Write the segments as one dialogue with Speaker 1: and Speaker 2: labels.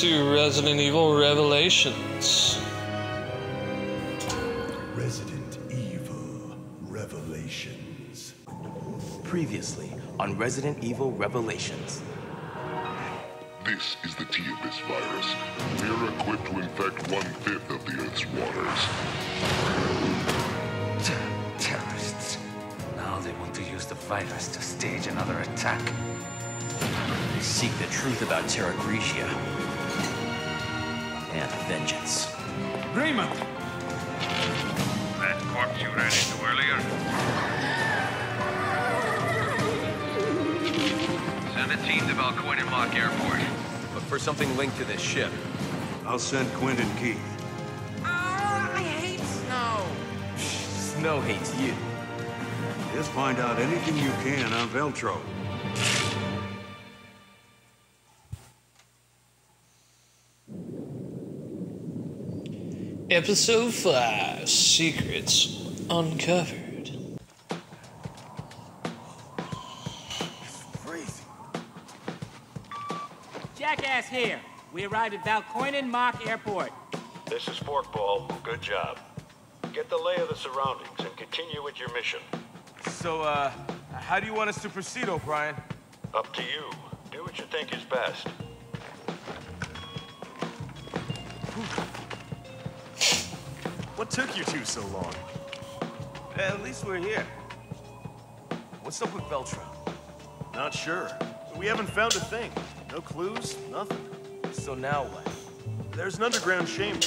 Speaker 1: to Resident Evil Revelations.
Speaker 2: Resident Evil Revelations.
Speaker 3: Previously on Resident Evil Revelations.
Speaker 4: This is the T-Abyss virus. We are equipped to infect one-fifth of the Earth's waters.
Speaker 5: Terrorists. Now they want to use the virus to stage another attack. They seek the truth about Terra Grigia. And vengeance.
Speaker 6: Raymond!
Speaker 7: That corpse you ran into earlier? Send a team to Valkoinen Mökki Airport.
Speaker 5: Look for something linked to this ship.
Speaker 6: I'll send Quint and Keith.
Speaker 5: Oh, I hate snow. Snow hates you.
Speaker 6: Just find out anything you can on Veltro.
Speaker 1: Episode 5 Secrets Uncovered.
Speaker 8: Jackass here. We arrived at Valkoinen Mökki Airport.
Speaker 9: This is Forkball. Good job. Get the lay of the surroundings and continue with your mission.
Speaker 3: So, uh, how do you want us to proceed, O'Brien?
Speaker 9: Up to you. Do what you think is best.
Speaker 3: What took you two so long? At least we're here. What's up with Veltro?
Speaker 10: Not sure. We haven't found a thing. No clues, nothing.
Speaker 3: So now what?
Speaker 10: There's an underground chamber.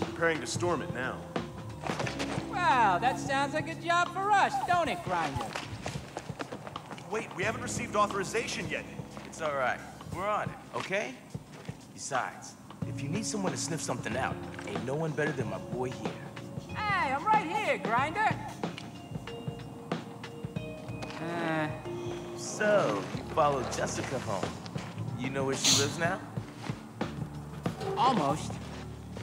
Speaker 10: We're preparing to storm it now.
Speaker 8: Wow, that sounds like a job for us, don't it, Grinder?
Speaker 10: Wait, we haven't received authorization yet.
Speaker 3: It's all right. We're on it, okay? Besides, if you need someone to sniff something out, ain't no one better than my boy here.
Speaker 8: Hey, I'm right here, Grinder. Uh,
Speaker 3: So, you followed Jessica home. You know where she lives now?
Speaker 8: almost.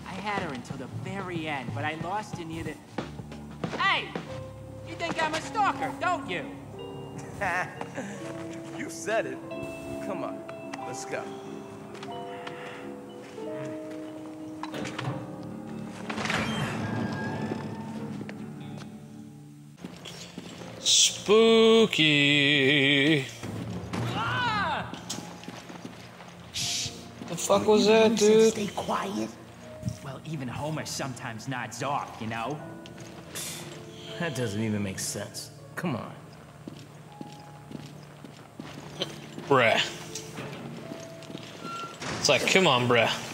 Speaker 8: I had her until the very end, but I lost her near the... Hey! You think I'm a stalker, don't you?
Speaker 3: you said it. Come on, let's go.
Speaker 1: Spooky.
Speaker 8: Ah!
Speaker 1: The fuck was that, dude?
Speaker 11: Stay quiet.
Speaker 8: Well, even Homer sometimes nods off, you know?
Speaker 3: That doesn't even make sense. Come on.
Speaker 1: Bruh. It's like, come on, bruh.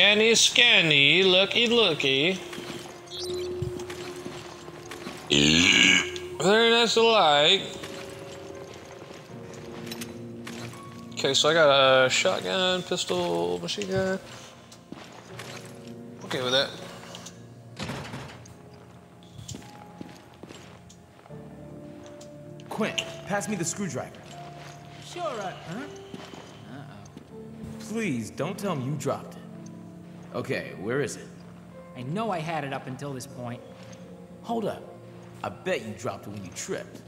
Speaker 1: Scanny, scanny, looky, looky. Very nice to like. Okay, so I got a shotgun, pistol, machine gun. Okay with that.
Speaker 3: Quint, pass me the screwdriver.
Speaker 8: Sure, uh, huh?
Speaker 3: Please, don't tell me you dropped it. Okay, where is it?
Speaker 8: I know I had it up until this point.
Speaker 3: Hold up. I bet you dropped it when you tripped.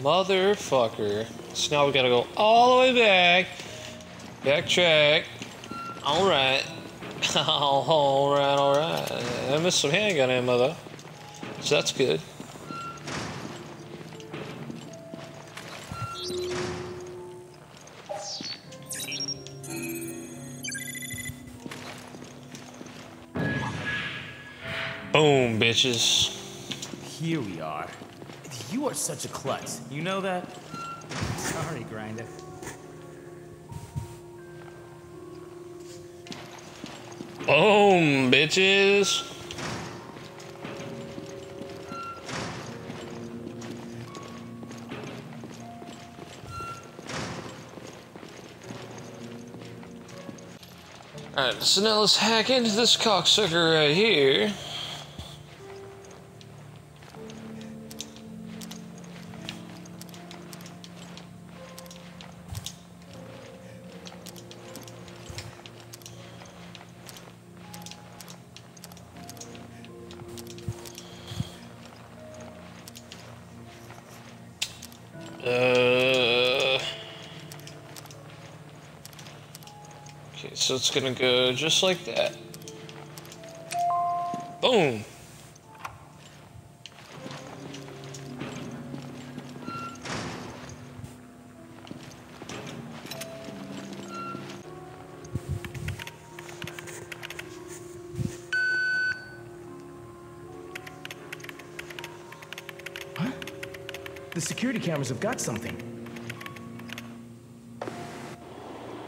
Speaker 1: Motherfucker. So now we gotta go all the way back. Backtrack. Alright. alright, alright. I missed some handgun ammo though. So that's good. Boom, bitches.
Speaker 3: Here we are. You are such a klutz. You know that?
Speaker 8: Sorry, Grinder.
Speaker 1: Boom, bitches. Alright, so now let's hack into this cocksucker right here. It's gonna go just like that. Boom.
Speaker 3: The security cameras have got something.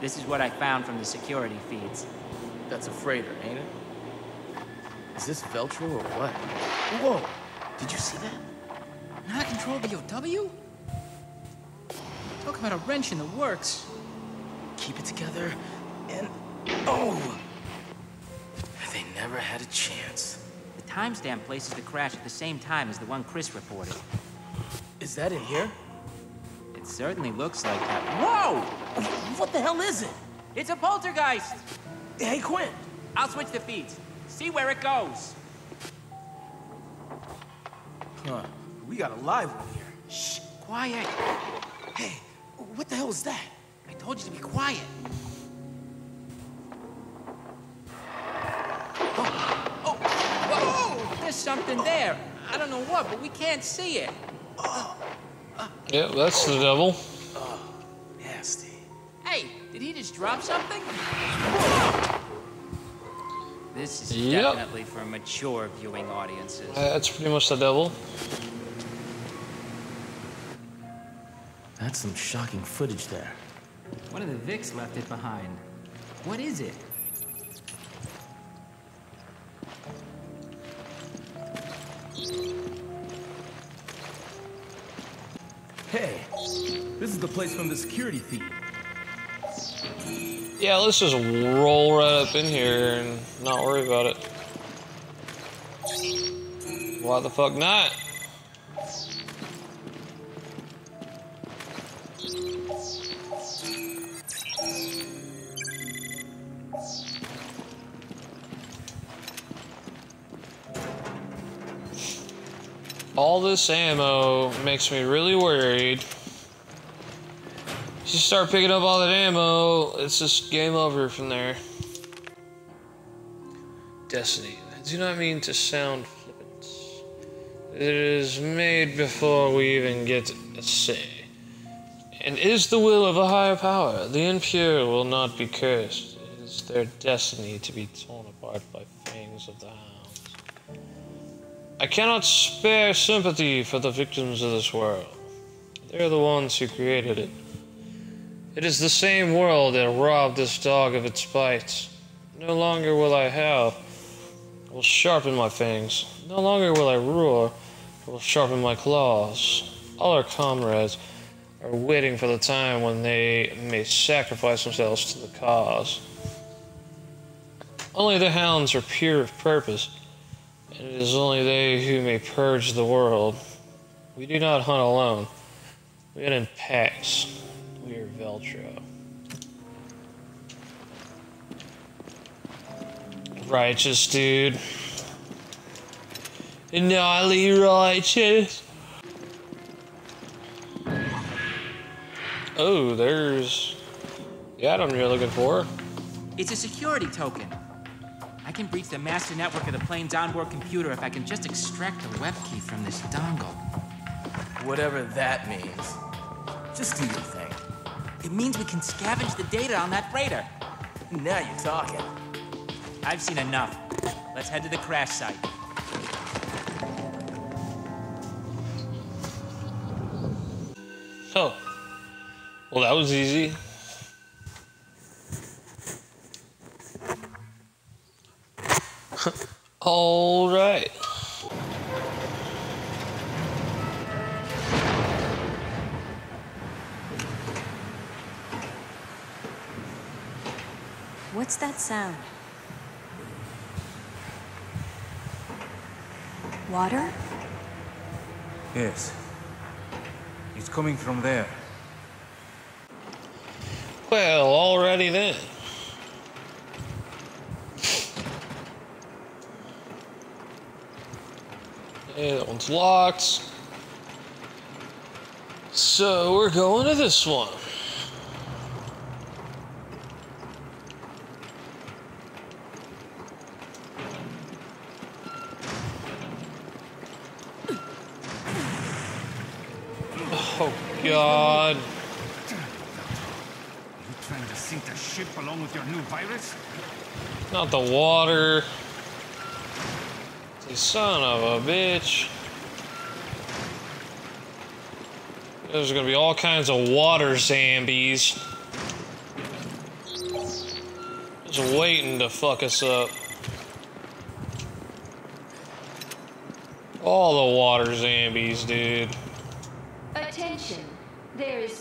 Speaker 8: This is what I found from the security feeds.
Speaker 3: That's a freighter, ain't it? Is this Veltro or what? Whoa! Did you see that?
Speaker 8: Not control BOW? Talk about a wrench in the works.
Speaker 3: Keep it together, and... Oh! They never had a chance.
Speaker 8: The timestamp places the crash at the same time as the one Chris reported.
Speaker 3: Is that in here?
Speaker 8: Certainly looks like that. Whoa!
Speaker 3: What the hell is it?
Speaker 8: It's a poltergeist!
Speaker 3: Hey, Quinn!
Speaker 8: I'll switch the feeds. See where it goes.
Speaker 3: Huh. We got a live one here.
Speaker 8: Shh, quiet.
Speaker 3: Hey, what the hell is that?
Speaker 8: I told you to be quiet. Oh, oh, whoa! There's something there. I don't know what, but we can't see it.
Speaker 1: Oh, Yep, that's the devil.
Speaker 3: Oh, Nasty.
Speaker 8: Hey, did he just drop something? This is
Speaker 1: Yep.
Speaker 8: definitely for mature viewing audiences.
Speaker 1: Uh, that's pretty much the devil.
Speaker 3: That's some shocking footage there.
Speaker 8: One of the Vicks left it behind. What is it?
Speaker 3: This is the place from the security feed.
Speaker 1: Yeah, let's just roll right up in here and not worry about it. Why the fuck not? All this ammo makes me really worried. Start picking up all that ammo, it's just game over from there. Destiny. I do not mean to sound flippant. It is made before we even get a say. And is the will of a higher power. The impure will not be cursed. It is their destiny to be torn apart by fangs of the hounds. I cannot spare sympathy for the victims of this world. They're the ones who created it. It is the same world that robbed this dog of its bites. No longer will I howl. I will sharpen my fangs. No longer will I roar. I will sharpen my claws. All our comrades are waiting for the time when they may sacrifice themselves to the cause. Only the hounds are pure of purpose, and it is only they who may purge the world. We do not hunt alone. We hunt in packs. We are Veltro. Righteous dude. Gnarly righteous. Oh, there's the item you're looking for.
Speaker 8: It's a security token. I can breach the master network of the plane's onboard computer if I can just extract the web key from this dongle.
Speaker 3: Whatever that means. Just do your thing.
Speaker 8: It means we can scavenge the data on that freighter.
Speaker 3: Now you're talking.
Speaker 8: I've seen enough. Let's head to the crash site.
Speaker 1: Oh. Well, that was easy. All right.
Speaker 11: Sound? Water?
Speaker 5: Yes. It's coming from there.
Speaker 1: Well, already then. Yeah, that one's locked. So we're going to this one. Oh, God.
Speaker 5: You trying to sink the ship along with your new virus?
Speaker 1: Not the water. You son of a bitch. There's gonna be all kinds of water zombies. Just waiting to fuck us up. All the water zombies, dude.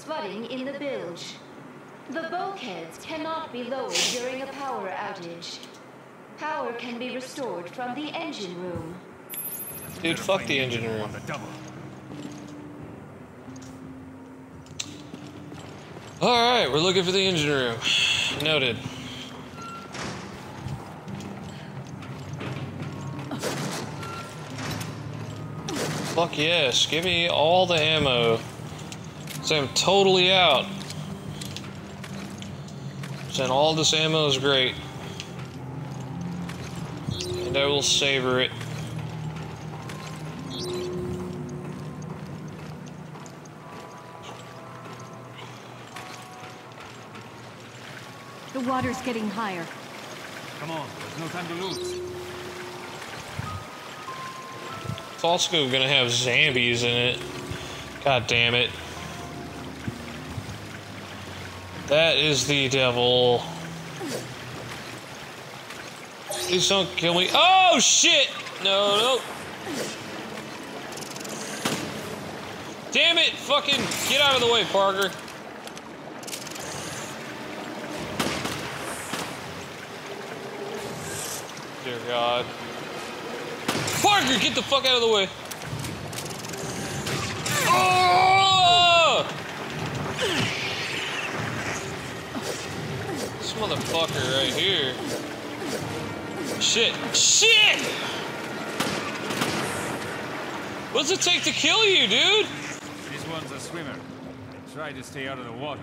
Speaker 12: Flooding in the bilge. The bulkheads cannot be lowered during a power outage. Power can be restored from the engine room.
Speaker 1: Dude, fuck the engine room. Alright, we're looking for the engine room. Noted. Fuck yes, give me all the ammo. So I'm totally out. And all this ammo is great. And I will savor it.
Speaker 11: The water's getting higher.
Speaker 5: Come on, there's no time to lose.
Speaker 1: It's also gonna have zombies in it. God damn it. That is the devil. Please don't kill me. Oh shit! No, no. Damn it! Fucking get out of the way, Parker. Dear God. Parker, get the fuck out of the way. Oh! Motherfucker right here. Shit. Shit! What's it take to kill you, dude?
Speaker 5: This one's a swimmer. Try to stay out of the water.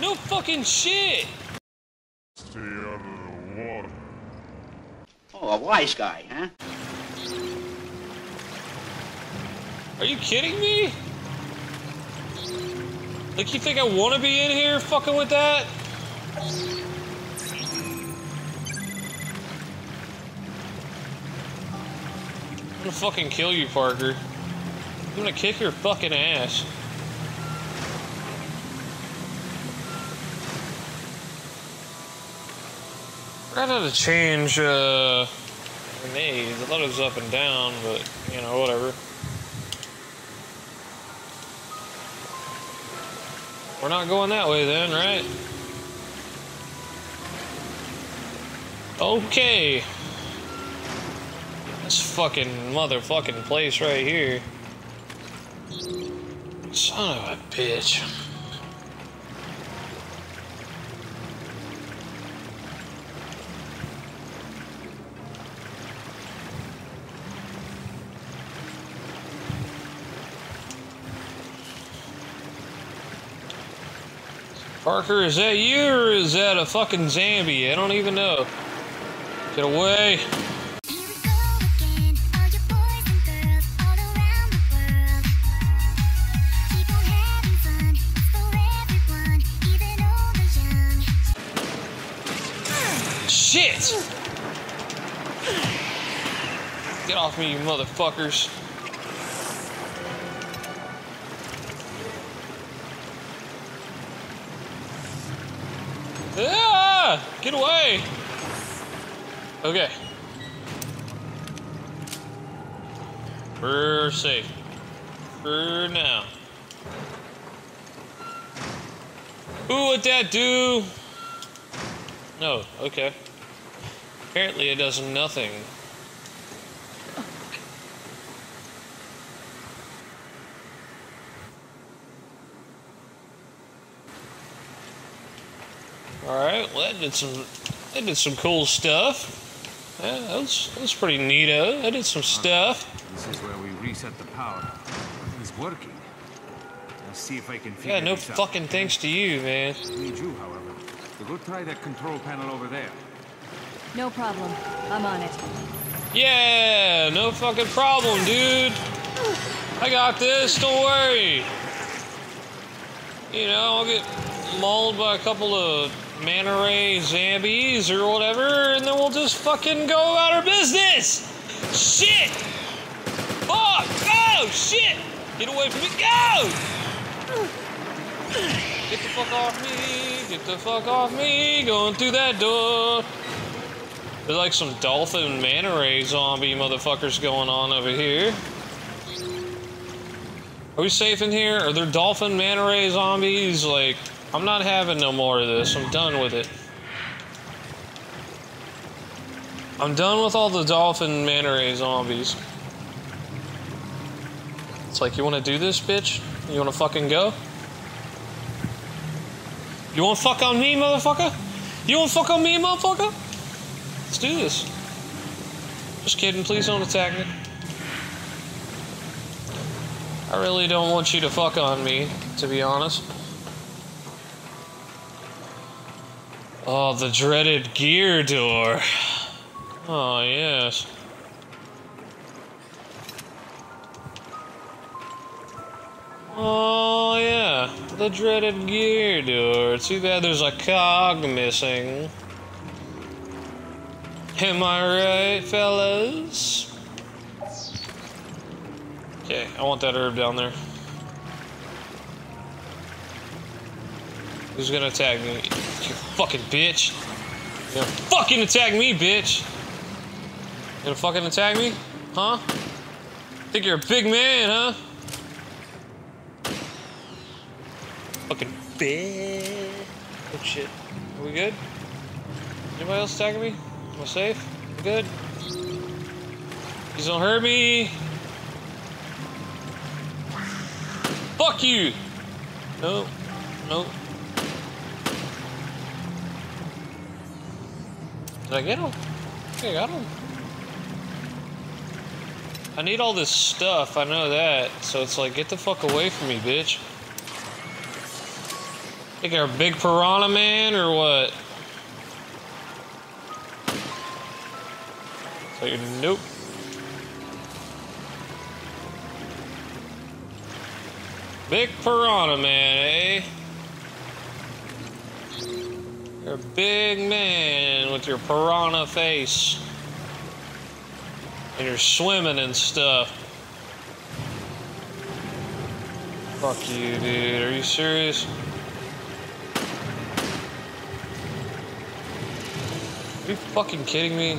Speaker 1: No fucking shit.
Speaker 4: Stay out of the water.
Speaker 13: Oh, a wise guy, huh?
Speaker 1: Are you kidding me? Like, you think I want to be in here fucking with that? I'm gonna fucking kill you, Parker. I'm gonna kick your fucking ass. I had to change, uh, grenades. I thought it was up and down, but, you know, whatever. We're not going that way then, right? Okay. This fucking motherfucking place right here. Son of a bitch. Parker, is that you or is that a fucking zombie? I don't even know. Get away. Shit! Get off me, you motherfuckers. Okay. We're safe. For now. Ooh, what that do? No, okay. Apparently it does nothing. Alright, well that did some that did some cool stuff. Yeah, that was, that was pretty neato. Uh, I did some stuff.
Speaker 5: This is where we reset the power. It's working. Let's see if I can figure
Speaker 1: Yeah, no
Speaker 5: this out.
Speaker 1: fucking thanks to you, man.
Speaker 5: Need you, however. So go try that control panel over there.
Speaker 11: No problem. I'm on it.
Speaker 1: Yeah, no fucking problem, dude. I got this, don't worry. You know, I'll get mauled by a couple of manta ray zombies or whatever, and then we'll just fucking go about our business. Shit! Fuck! Oh shit! Get away from me! Go! Get the fuck off me! Get the fuck off me! Going through that door. There's like some dolphin manta ray zombie motherfuckers going on over here. Are we safe in here? Are there dolphin manta ray zombies? Like, I'm not having no more of this. I'm done with it. I'm done with all the dolphin manta ray zombies. It's like, you want to do this, bitch? You want to fucking go? You want to fuck on me, motherfucker? You want to fuck on me, motherfucker? Let's do this. Just kidding. Please don't attack me. I really don't want you to fuck on me, to be honest. Oh, the dreaded gear door. Oh, yes. Oh, yeah. The dreaded gear door. Too bad there's a cog missing. Am I right, fellas? Okay, I want that herb down there. Who's gonna attack me? You fucking bitch. You're gonna fucking attack me, bitch. You gonna fucking attack me? Huh? Think you're a big man, huh? Fucking bitch. Oh shit. Are we good? Anybody else attacking me? Am I safe? I'm good? Please don't hurt me. Fuck you! No, no. Did I get him? I I got him. I need all this stuff, I know that. So it's like, get the fuck away from me, bitch. Think you're a big piranha man or what? You nope. Big piranha man, eh? You're a big man with your piranha face. And you're swimming and stuff. Fuck you, dude. Are you serious? Are you fucking kidding me?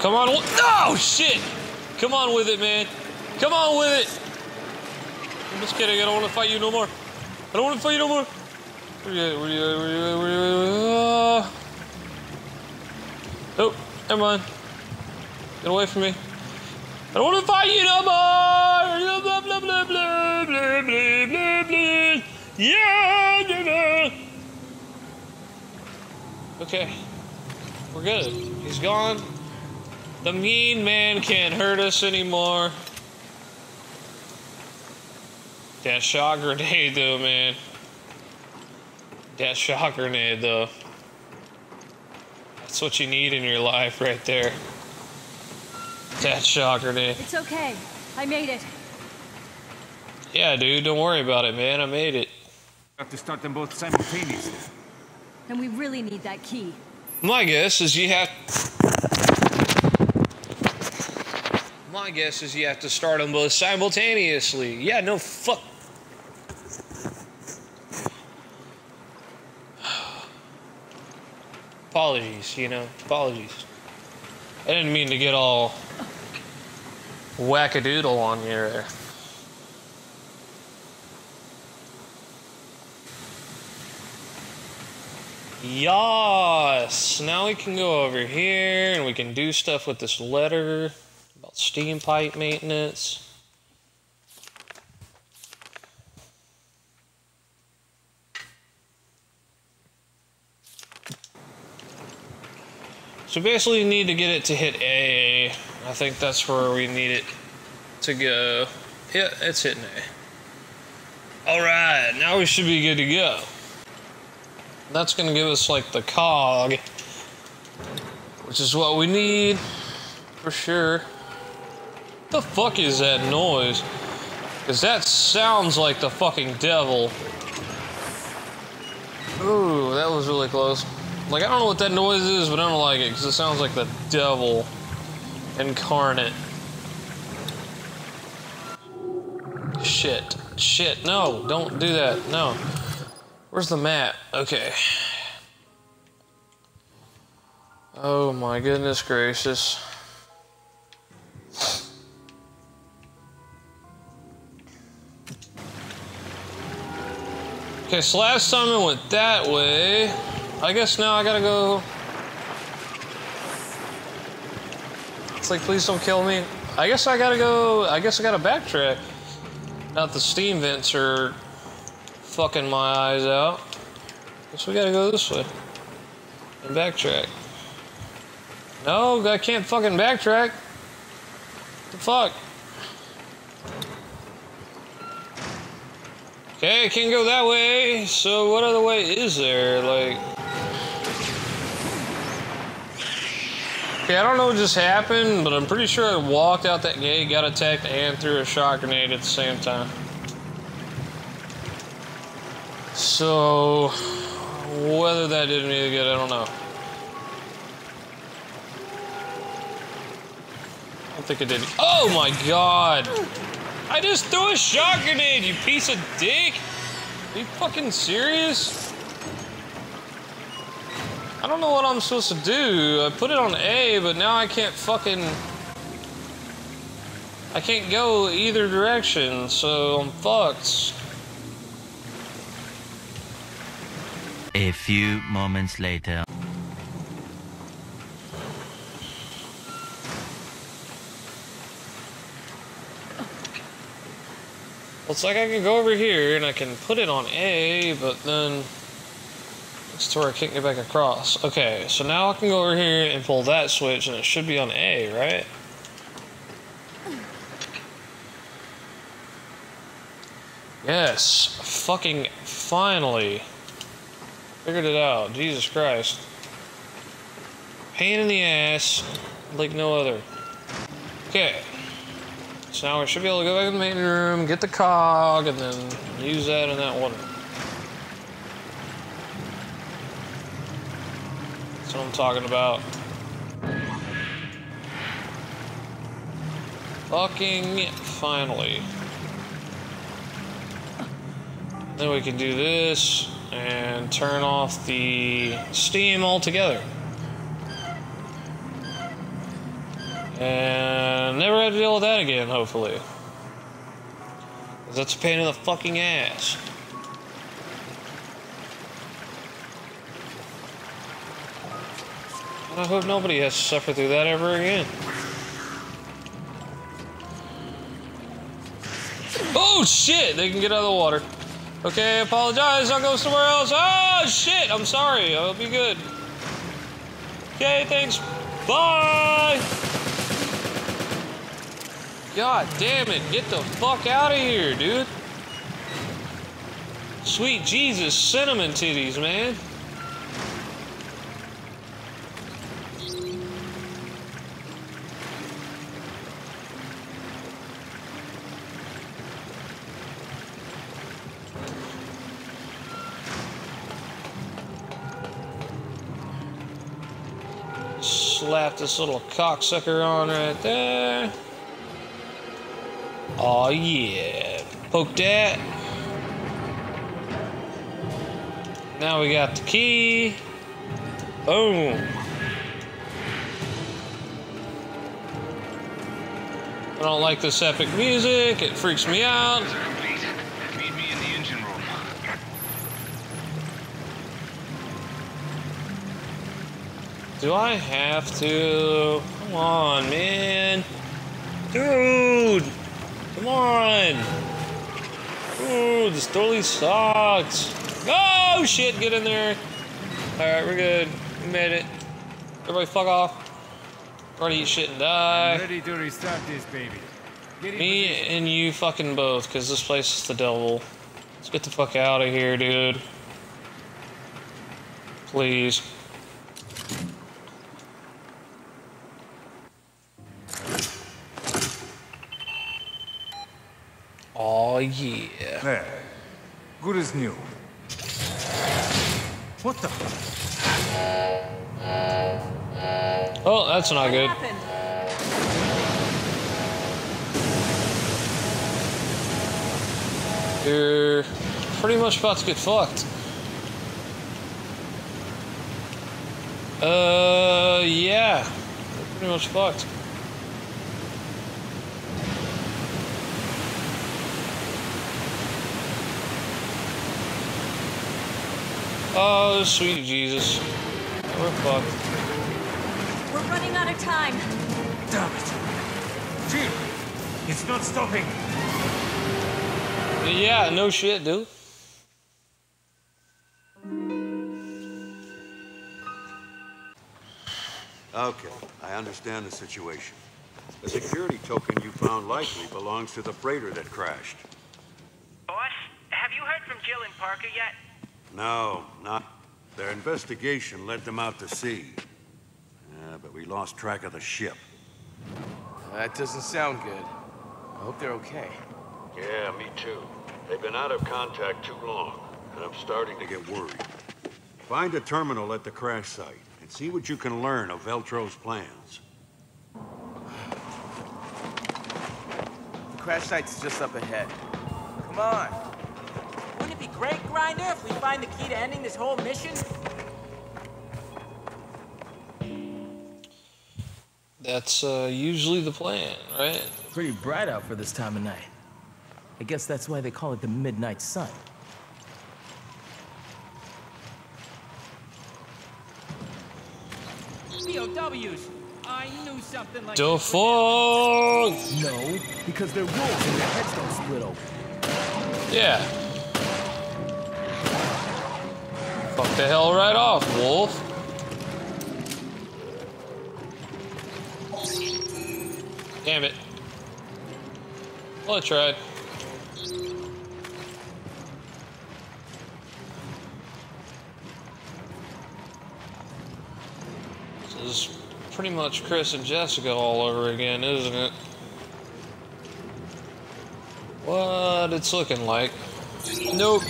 Speaker 1: Come on. No, oh, shit. Come on with it, man. Come on with it. Just kidding. I don't want to fight you no more. I don't want to fight you no more. Oh, never mind. Get away from me. I don't want to fight you no more. Blah, blah, blah, blah, blah, blah, blah, blah. Yeah, yeah. Okay. We're good. He's gone. The mean man can't hurt us anymore. That shock grenade though, man. That shock grenade though. That's what you need in your life right there. That shock grenade.
Speaker 11: It's okay. I made it.
Speaker 1: Yeah, dude, don't worry about it, man. I made it.
Speaker 5: Have to start them both simultaneously.
Speaker 11: And we really need that key.
Speaker 1: My guess is you have. My guess is you have to start them both simultaneously. Yeah, no fuck. Apologies, you know, apologies. I didn't mean to get all wackadoodle on you there. Yes! Now we can go over here and we can do stuff with this letter about steam pipe maintenance. So basically you need to get it to hit A. I think that's where we need it to go. Yeah, it's hitting A. Alright, now we should be good to go. That's to give us like the cog, which is what we need for sure. the fuck is that noise? Because that sounds like the fucking devil. Ooh, that was really close. Like, I don't know what that noise is, but I don't like it because it sounds like the devil incarnate. Shit. Shit. No, don't do that. No. Where's the map? Okay. Oh my goodness gracious. Okay, so last time I went that way. I guess now I gotta go. It's like, please don't kill me. I guess I gotta go. I guess I gotta backtrack. Now the steam vents are fucking my eyes out. Guess we gotta go this way. And backtrack. No, I can't fucking backtrack. the fuck? Okay, I can't go that way. So what other way is there? Like... Okay, I don't know what just happened, but I'm pretty sure I walked out that gate, got attacked, and threw a shock grenade at the same time. So, whether that did me good, I don't know. I don't think it did. Oh my god! I just threw a shock grenade, you piece of dick! Are you fucking serious? I don't know what I'm supposed to do. I put it on A, but now I can't fucking... I can't go either direction, so I'm fucked.
Speaker 14: A few moments later.
Speaker 1: Well, it's like I can go over here and I can put it on A, but then it's to where I can't get back across. Okay, so now I can go over here and pull that switch and it should be on A, right? Yes, fucking finally. Figured it out, Jesus Christ. Pain in the ass, like no other. Okay. So now we should be able to go back in the main room, get the cog, and then use that in that water. That's what I'm talking about. Fucking finally. Then we can do this and turn off the steam altogether. And never have to deal with that again, hopefully. that's a pain in the fucking ass. I hope nobody has to suffer through that ever again. Oh shit! They can get out of the water. Okay, apologize. I'll go somewhere else. Oh shit! I'm sorry. I'll be good. Okay, thanks. Bye! God damn it, get the fuck out of here, dude. Sweet Jesus, cinnamon titties, man. Slap this little cocksucker on right there. Oh yeah. Poke that. Now we got the key. Boom. I don't like this epic music. It freaks me out. Do I have to? Come on, man. Dude. Come on. Ooh, this totally sucks. Oh, shit, get in there. Alright, we're good. We made it. Everybody fuck off. Already eat shit and die.
Speaker 15: Ready to restart this baby. Get
Speaker 1: Me and you fucking both, because this place is the devil. Let's get the fuck out of here, dude. Please. Oh yeah.
Speaker 15: There. Good as new. What the?
Speaker 1: Oh, that's not good. You're pretty much about to get fucked. Uh, yeah. You're pretty much fucked. Oh, sweet Jesus. We're fucked.
Speaker 11: We're running out of time.
Speaker 15: Damn it. Jill, it's not stopping.
Speaker 1: Yeah, no shit, dude.
Speaker 6: Okay, I understand the situation. The security token you found likely belongs to the freighter that crashed.
Speaker 16: Boss, have you heard from Jill and Parker yet?
Speaker 6: No, not. Their investigation led them out to sea. Yeah, but we lost track of the ship.
Speaker 3: That doesn't sound good. I hope they're okay.
Speaker 9: Yeah, me too. They've been out of contact too long, and I'm starting to get worried.
Speaker 6: Find a terminal at the crash site and see what you can learn of Veltro's plans.
Speaker 3: The crash site's just up ahead. Come on.
Speaker 8: Wouldn't it be great, Grinder, if we find the key to ending this whole mission?
Speaker 1: That's uh, usually the plan, right?
Speaker 3: Pretty bright out for this time of night. I guess that's why they call it the Midnight Sun.
Speaker 8: POWs. I knew something like
Speaker 1: The
Speaker 8: this
Speaker 1: fuck?
Speaker 3: No, because they're wolves and their heads don't split open.
Speaker 1: Yeah. Fuck the hell right off, wolf. Damn it. Well, I tried. This is pretty much Chris and Jessica all over again, isn't it? What it's looking like. Nope.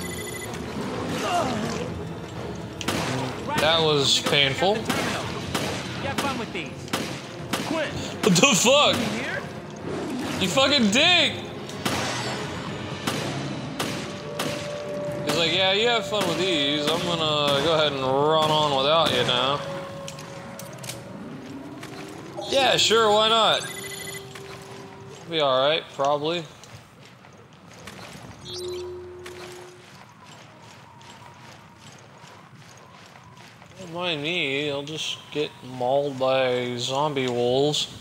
Speaker 1: That was painful. What the fuck? You fucking dick! He's like, yeah, you have fun with these. I'm gonna go ahead and run on without you now. Yeah, sure, why not? Be alright, probably. Don't mind me, I'll just get mauled by zombie wolves.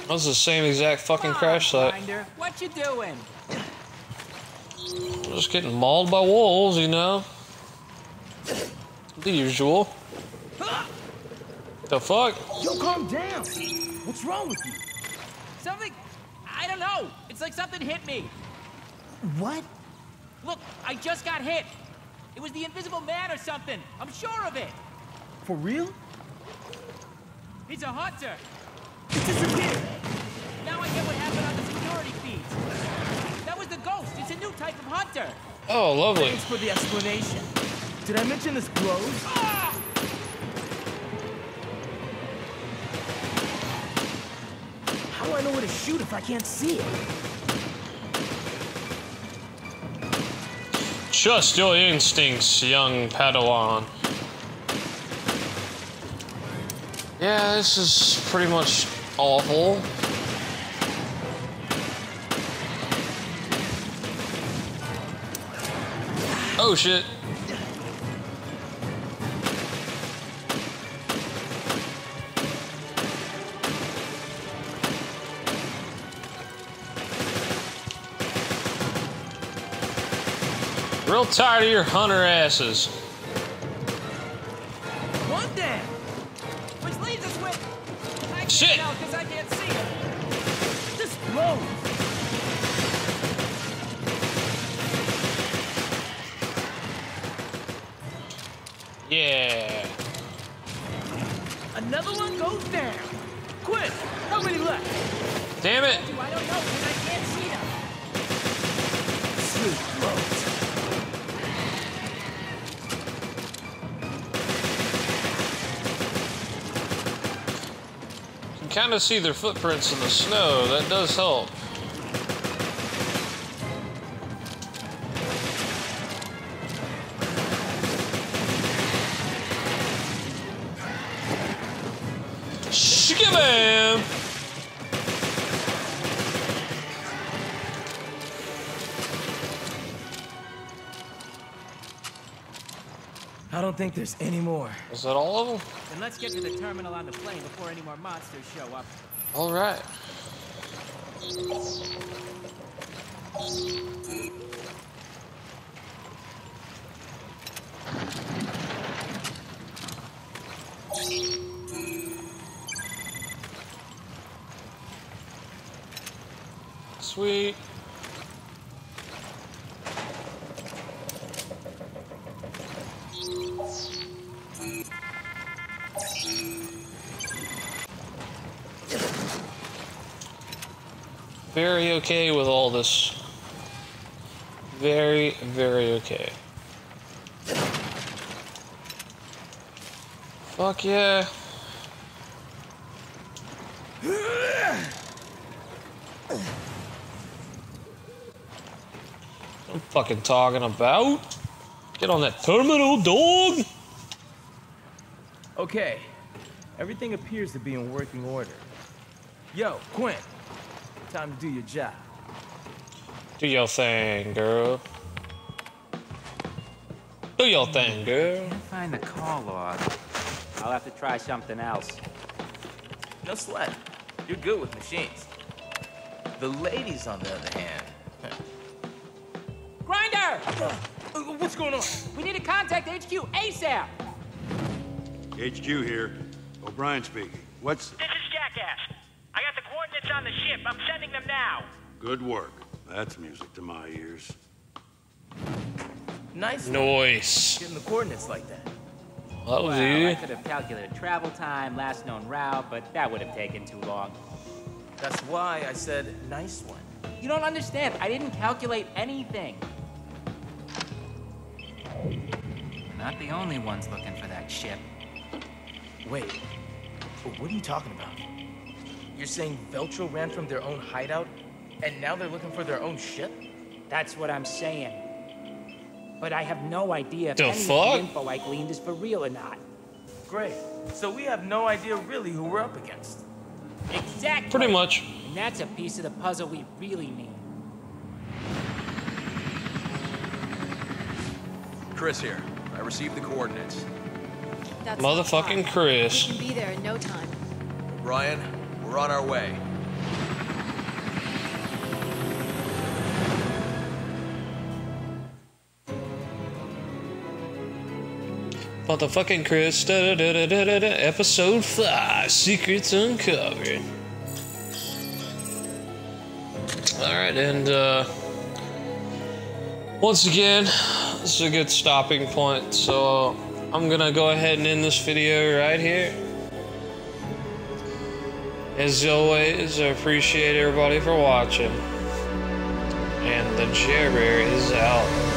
Speaker 1: That was the same exact fucking crash site.
Speaker 8: What you doing?
Speaker 1: Just getting mauled by wolves, you know? The usual. The fuck?
Speaker 3: Yo, calm down. What's wrong with you?
Speaker 8: Something. I don't know. It's like something hit me.
Speaker 3: What?
Speaker 8: Look, I just got hit. It was the invisible man or something. I'm sure of it.
Speaker 3: For real?
Speaker 8: He's a hunter.
Speaker 3: It disappeared.
Speaker 8: Now I get what happened on the security feeds. That was the ghost. It's a new type of hunter.
Speaker 1: Oh, lovely.
Speaker 3: Thanks for the explanation. Did I mention this glows?
Speaker 8: Ah!
Speaker 3: How do I know where to shoot if I can't see it?
Speaker 1: Trust your instincts, young Padawan. Yeah, this is pretty much awful. Oh shit. Real tired of your hunter asses.
Speaker 8: One down. Which leaves us with. I can't
Speaker 1: Shit.
Speaker 8: because I can't see it.
Speaker 3: This blows.
Speaker 1: Yeah.
Speaker 3: Another one goes down. Quick, how many left?
Speaker 1: Damn it. Kind of see their footprints in the snow. That does help. Shikabam!
Speaker 3: I don't think there's any more.
Speaker 1: Is that all of them?
Speaker 8: Then let's get to the terminal on the plane before any more monsters show up.
Speaker 1: All right. Sweet. Very okay with all this. Very, very okay. Fuck yeah. I'm fucking talking about. Get on that terminal, dog.
Speaker 3: Okay, everything appears to be in working order. Yo, Quint, time to do your job.
Speaker 1: Do your thing, girl. Do your thing, girl.
Speaker 8: Can't find the call log. I'll have to try something else.
Speaker 3: No sweat. You're good with machines. The ladies, on the other hand.
Speaker 8: Grinder!
Speaker 3: Uh, uh, what's going on?
Speaker 8: We need to contact HQ ASAP!
Speaker 6: HQ here. O'Brian speaking. What's...
Speaker 16: This is Jackass. I got the coordinates on the ship. I'm sending them now.
Speaker 6: Good work. That's music to my ears.
Speaker 3: Nice.
Speaker 1: Noise.
Speaker 3: Getting the coordinates like that.
Speaker 1: That was
Speaker 8: well, I could have calculated travel time, last known route, but that would have taken too long.
Speaker 3: That's why I said nice one.
Speaker 8: You don't understand. I didn't calculate anything. We're not the only ones looking for that ship.
Speaker 3: Wait, what are you talking about? You're saying Veltro ran from their own hideout, and now they're looking for their own ship?
Speaker 8: That's what I'm saying. But I have no idea if
Speaker 1: The
Speaker 8: any
Speaker 1: fuck?
Speaker 8: of the info I gleaned is for real or not.
Speaker 3: Great. So we have no idea really who we're up against.
Speaker 8: Exactly.
Speaker 1: Pretty much.
Speaker 8: And that's a piece of the puzzle we really need.
Speaker 10: Chris here. I received the coordinates.
Speaker 11: That's
Speaker 1: Motherfucking Chris.
Speaker 11: We can be there in no time.
Speaker 10: Brian, we're on our way.
Speaker 1: Motherfucking Chris. Da, da, da, da, da, da, episode 5 Secrets Uncovered. Alright, and uh, once again, this is a good stopping point. So I'm gonna go ahead and end this video right here. As always, I appreciate everybody for watching. And the Jare Bear is out.